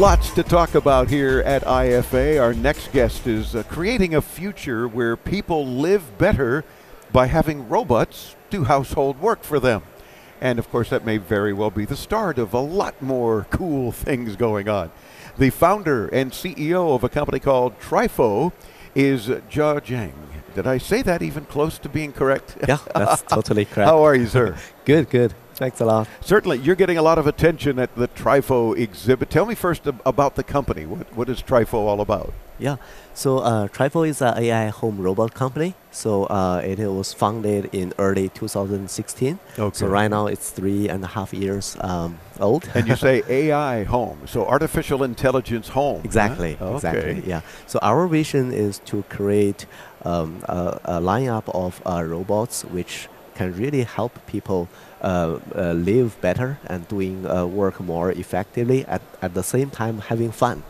Lots to talk about here at IFA. Our next guest is uh, creating a future where people live better by having robots do household work for them. And of course, that may very well be the start of a lot more cool things going on. The founder and CEO of a company called Trifo is Zhe Zhang. Did I say that even close to being correct? Yeah, that's totally correct. How are you, sir? good, good. Thanks a lot. Certainly, you're getting a lot of attention at the Trifo exhibit. Tell me first ab- about the company. What, what is Trifo all about? Yeah, so uh, Trifo is an AI home robot company. So uh, it was founded in early 2016. Okay. So right now it's three and a half years um, old. And you say AI home, so artificial intelligence home. huh? Exactly, Okay. exactly. Yeah. So our vision is to create um, a, a lineup of uh, robots which can really help people uh, uh, live better and doing uh, work more effectively at, at the same time having fun.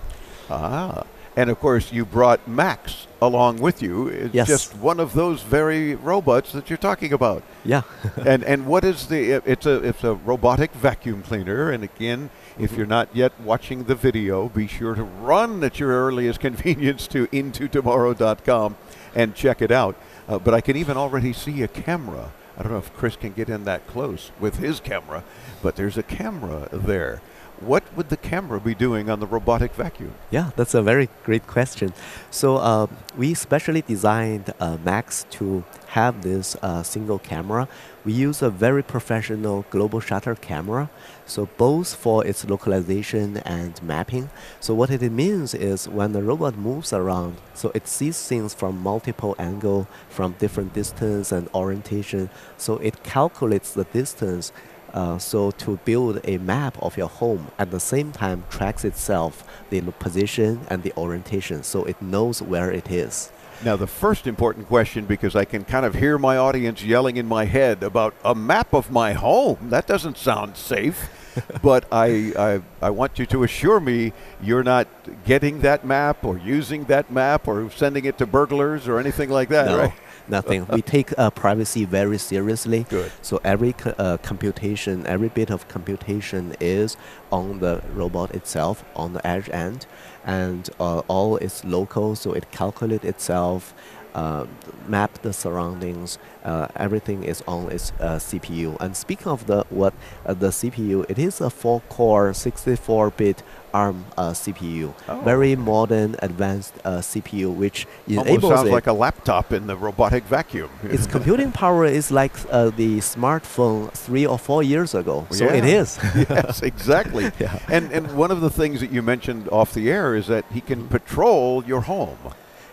Ah. And of course, you brought Max along with you. It's Yes. just one of those very robots that you're talking about. Yeah. and and what is the? It's a it's a robotic vacuum cleaner. And again, if you're not yet watching the video, be sure to run at your earliest convenience to intotomorrow.com and check it out. Uh, but I can even already see a camera. I don't know if Chris can get in that close with his camera, but there's a camera there. What would the camera be doing on the robotic vacuum? Yeah, that's a very great question. So uh, we specially designed uh, Max to have this uh, single camera. We use a very professional global shutter camera, so both for its localization and mapping. So what it means is when the robot moves around, so it sees things from multiple angle, from different distance and orientation. So it calculates the distance uh, so to build a map of your home at the same time tracks itself the position and the orientation so it knows where it is Now, the first important question, because I can kind of hear my audience yelling in my head about a map of my home. That doesn't sound safe. but I, I, I want you to assure me you're not getting that map or using that map or sending it to burglars or anything like that, no right? Nothing. We take uh, privacy very seriously. Good. so every co- uh, computation every bit of computation is on the robot itself on the edge end. And uh, all is local so it calculates itself uh, map the surroundings uh, everything is on its uh, CPU and speaking of the what uh, the CPU it is a 4 core 64 bit ARM uh, CPU Oh. very modern advanced uh, CPU which Almost enables sounds it like a laptop in the robotic vacuum. its computing power is like uh, the smartphone three or four years ago. So it Yeah. is. yes, exactly. Yeah. And, and one of the things that you mentioned off the air is that he can patrol your home.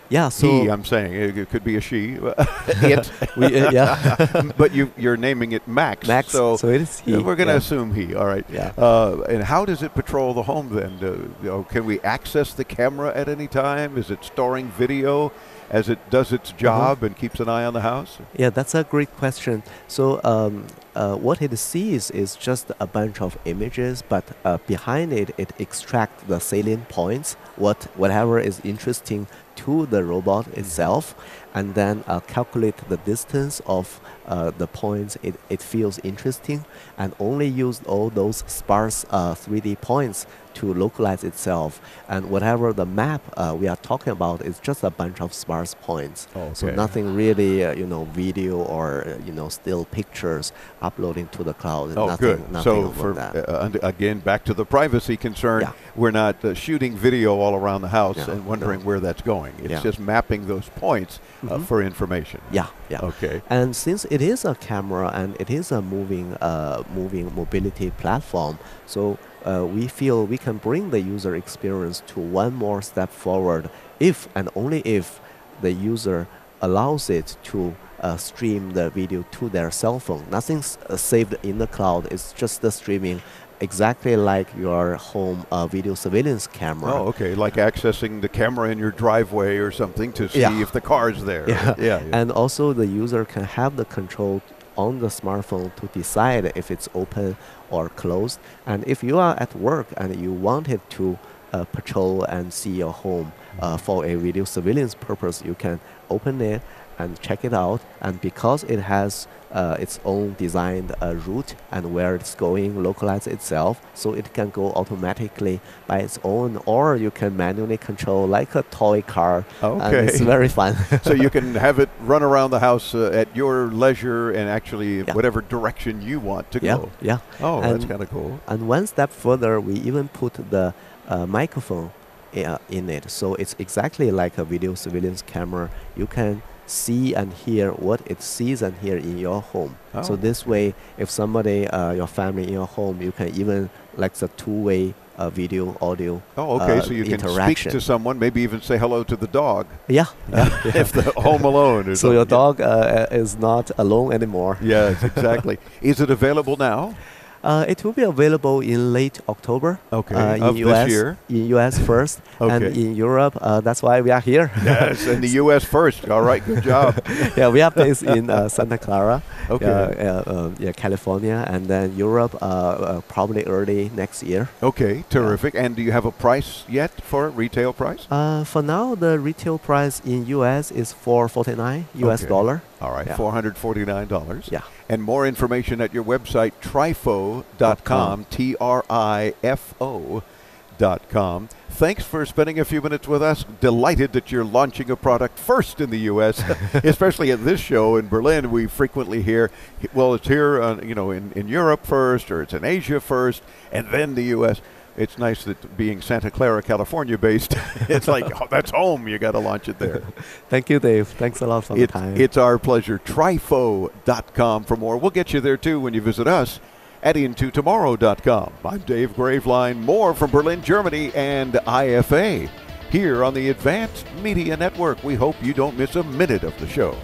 Yeah. So he, I'm saying, it it could be a she. it. we, uh, yeah. but you, you're naming it Max. Max. So, So, it is he. we're going to yeah. assume he. All right. Yeah. Uh, and how does it patrol the home then? Do, you know, can we access the camera at any time? Is it storing video as it does its Uh-huh. job and keeps an eye on the house? Yeah, that's a great question. So, um, uh, what it sees is just a bunch of images, but uh, behind it, it extracts the salient points, what whatever is interesting to the robot itself, and then uh, calculate the distance of uh, the points it, it feels interesting, and only use all those sparse uh, 3D points to localize itself. And whatever the map uh, we are talking about is just a bunch of sparse points. So nothing really, uh, you know, video or uh, you know, still pictures uploading to the cloud. Oh, nothing, good. Nothing So, for that. uh, again, back to the privacy concern, Yeah. we're not uh, shooting video all around the house No, and wondering no. where that's going. It's Yeah. just mapping those points uh, Mhm. for information. yeah, yeah. Okay. And since it is a camera and it is a moving, uh, moving mobility platform, so uh, we feel we can bring the user experience to one more step forward if and only if the user allows it to uh, stream the video to their cell phone. Nothing's uh, saved in the cloud. It's just the streaming exactly like your home uh, video surveillance camera. Oh, okay. Like accessing the camera in your driveway or something to see Yeah. if the car's there. Yeah. yeah. yeah. And also the user can have the control on the smartphone to decide if it's open or closed. And if you are at work and you wanted to uh, patrol and see your home uh, for a video surveillance purpose, you can open it and check it out. And because it has uh, its own designed uh, route and where it's going, localize itself, so it can go automatically by its own, or you can manually control like a toy car. And Okay. it's very fun. so you can have it run around the house uh, at your leisure and actually Yeah. whatever direction you want to yeah, go. yeah. Oh, that's kind of cool. And one step further, we even put the uh, microphone uh, in it. So it's exactly like a video surveillance camera. You can see and hear what it sees and hear in your home. So Oh. this way, if somebody, uh, your family in your home, you can even like the two-way uh, video, audio. Oh, okay. uh, so you can speak to someone, maybe even say hello to the dog Yeah. yeah, if they're home alone. So your dog uh, is not alone anymore. Yes, exactly. Is it available now? Uh, it will be available in late October. Okay, uh, in US, year? In US first, and in Europe. Uh, that's why we are here. yes, in the U.S. first. All right, good job. yeah, we are based in uh, Santa Clara, Okay. uh, uh, uh, yeah, California, and then Europe uh, uh, probably early next year. Okay, terrific. And do you have a price yet for retail price? Uh, for now, the retail price in US is 449 US Okay. dollar. All right, Yeah. $449. Yeah. And more information at your website, trifo.com, T R I F O.com. Thanks for spending a few minutes with us. Delighted that you're launching a product first in the U.S., especially at this show in Berlin. We frequently hear, well, it's here, uh, you know, in, in Europe first, or it's in Asia first, and then the U.S. It's nice that being Santa Clara, California based, it's like, oh, that's home. You got to launch it there. Thank you, Dave. Thanks a lot for the It's, time. it's our pleasure. Trifo.com for more. We'll get you there too when you visit us at intotomorrow.com. I'm Dave Graveline. More from Berlin, Germany and IFA here on the Advanced Media Network. We hope you don't miss a minute of the show.